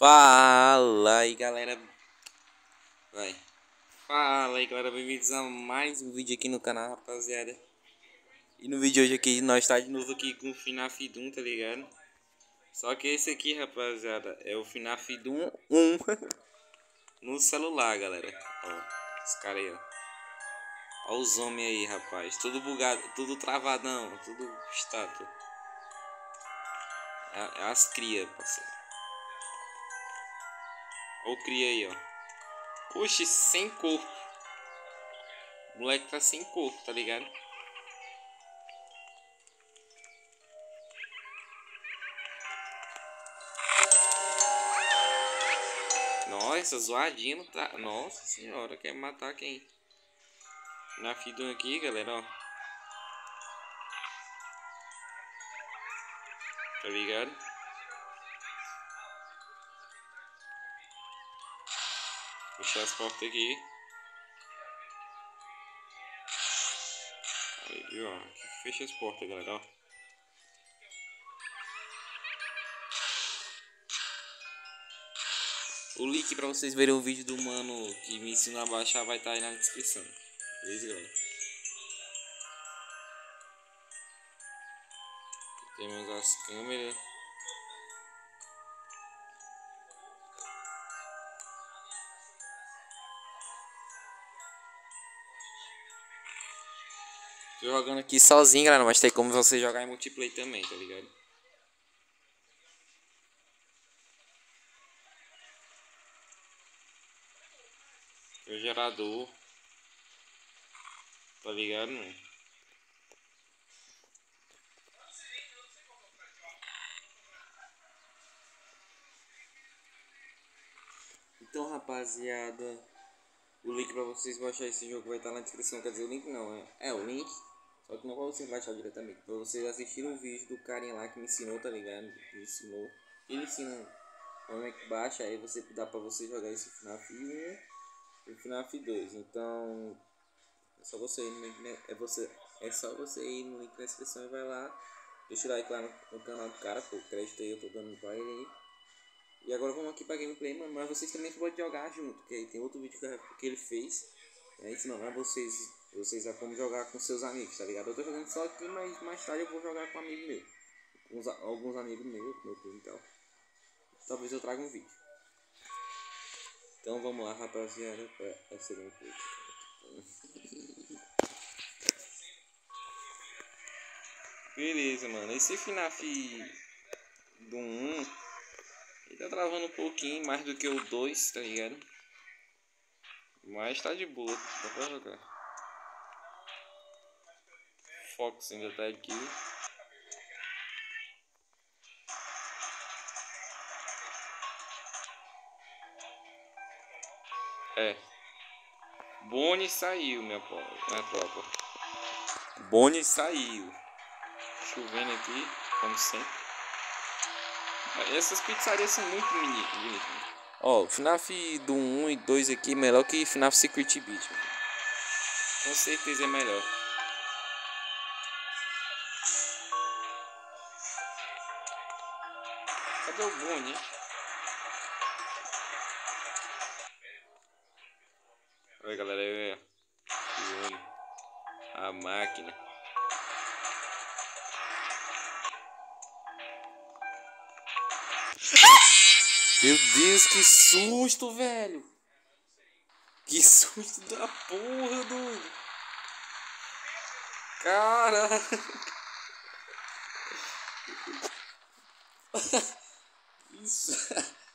Fala aí galera. Vai. Fala aí galera, bem-vindos a mais um vídeo aqui no canal rapaziada. E no vídeo de hoje aqui nós tá de novo aqui com o FNAF Doom, tá ligado? Só que esse aqui rapaziada é o FNAF Doom 1 No celular galera. Ó, os caras aí ó. Ó os homens aí rapaz, tudo bugado, tudo travadão, tudo estátua é, é as cria, parceiro Olha o cria aí, ó. Oxe, sem corpo. O moleque tá sem corpo, tá ligado? Nossa, zoadinho tá. Nossa senhora, quer matar quem? Na fidão aqui, galera, ó. Tá ligado? Fechar as portas aqui. Aí, ó. Fecha as portas, galera, ó. O link pra vocês verem o vídeo do mano que me ensinou a baixar vai estar tá aí na descrição. Beleza, galera? Temos as câmeras. Tô jogando aqui sozinho, galera, mas tem como você jogar em multiplayer também, tá ligado? o gerador. Tá ligado, mano? Então, rapaziada, o link pra vocês baixar esse jogo vai estar na descrição. Quer dizer, o link não, é, é o link só que não vai você baixar diretamente. Pra vocês assistirem o vídeo do carinha lá que me ensinou, tá ligado? Me ensinou. Ele ensina como é que baixa, aí você dá pra você jogar esse FNAF 1 e o FNAF 2. Então é só você ir no link, né? É, você, é só você ir no link na descrição e vai lá. Deixa o like lá no, no canal do cara, pô, crédito aí eu tô dando pra ele aí. E agora vamos aqui pra gameplay, mano. Mas vocês também podem jogar junto, que aí tem outro vídeo que ele fez. É isso, não é vocês vocês já como jogar com seus amigos, tá ligado? Eu tô jogando só aqui, mas mais tarde eu vou jogar com um amigo meu. Uns, alguns amigos meus, meu primo e tal. Talvez eu traga um vídeo. Então vamos lá, rapaziada, pra essa gameplay. Beleza, mano. Esse FNAF do 1 ele tá travando um pouquinho mais do que o 2, tá ligado? Mas tá de boa, dá pra jogar. Fox ainda tá aqui. É. Boni saiu, minha, minha tropa. Boni saiu. Chovendo aqui, como sempre. Essas pizzarias são muito bonitas. Ó, o FNAF do 1 e 2 aqui é melhor que FNAF Secret Beat. Com certeza é melhor. Cadê o Boone? Olha galera, aí, a máquina. Meu Deus, que susto, velho! Que susto da porra, doido! Cara! Isso.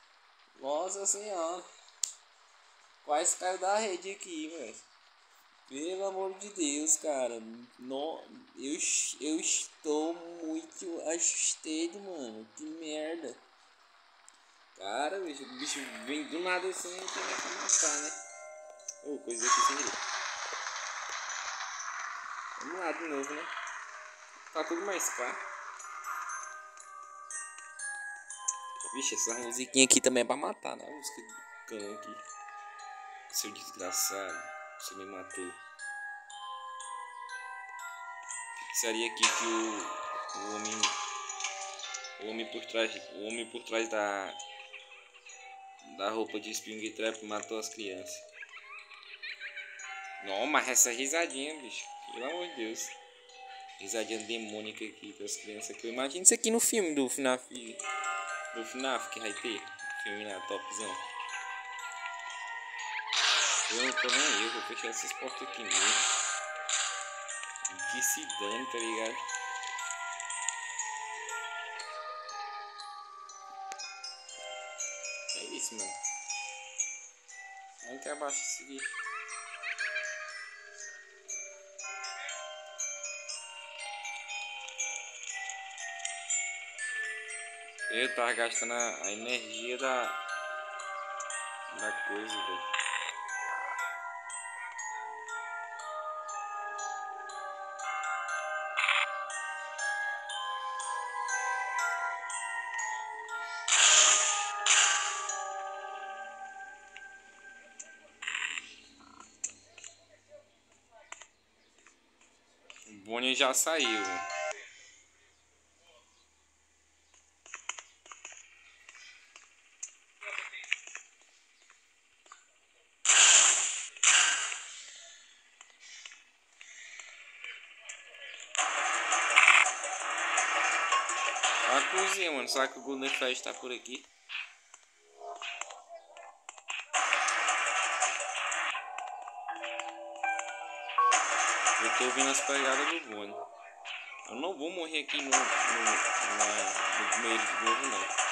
Nossa senhora. Quase caiu da rede aqui, velho. Pelo amor de Deus, cara. No, eu, eu estou muito assustado, mano. Que merda. Cara, bicho, o bicho vem do nada assim e tem que matar, né? Ô, oh, coisa aqui sem direito. Vamos lá de novo, né? Tá tudo mais claro. Vixe, essa musiquinha aqui também é pra matar, né? A música do cão aqui. Seu desgraçado. Você me matou. Seria aqui que o, o homem. O homem por trás. O homem por trás da. da roupa de Springtrap matou as crianças. Não, mas essa risadinha, bicho. Pelo amor de Deus. Risadinha demônica aqui das crianças. Eu imagino isso aqui no filme do FNAF. Do FNAF que vai ter. Filme na topzão. Eu não tô nem eu vou fechar essas portas aqui mesmo. Que se dane, tá ligado? É isso, mano. Vem cá abaixo seguir. Eu tava gastando a, energia da da coisa, velho. Bonnie já saiu. Cozinha, mano. Será que o Golden Flash tá por aqui? Eu tô ouvindo as pegadas do Boni. Eu não vou morrer aqui no, no, no meio de novo, não.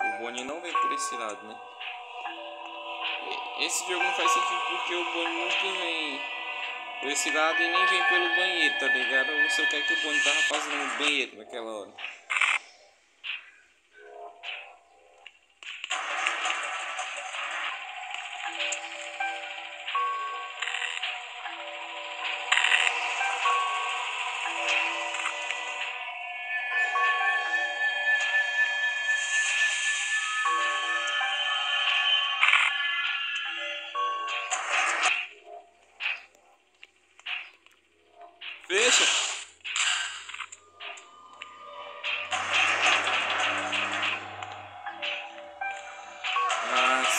O Bonnie não vem por esse lado, né? Esse jogo não faz sentido porque o Bonnie nunca vem por esse lado e nem vem pelo banheiro, tá ligado? Eu não sei o que é que o Bonnie tava fazendo no banheiro naquela hora.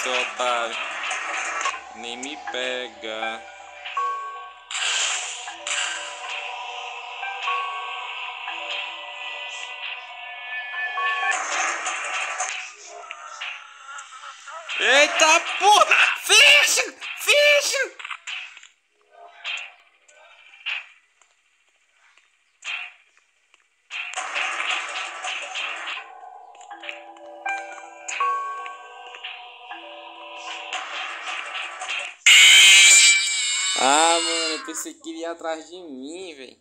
Seu otário. Nem me pega. Eita porra! Fecha! Mano, eu pensei que ele ia atrás de mim, velho.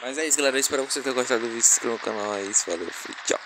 Mas é isso, galera. Eu espero que você tenha gostado do vídeo. Se inscreva no canal. É isso, valeu. Fui, tchau.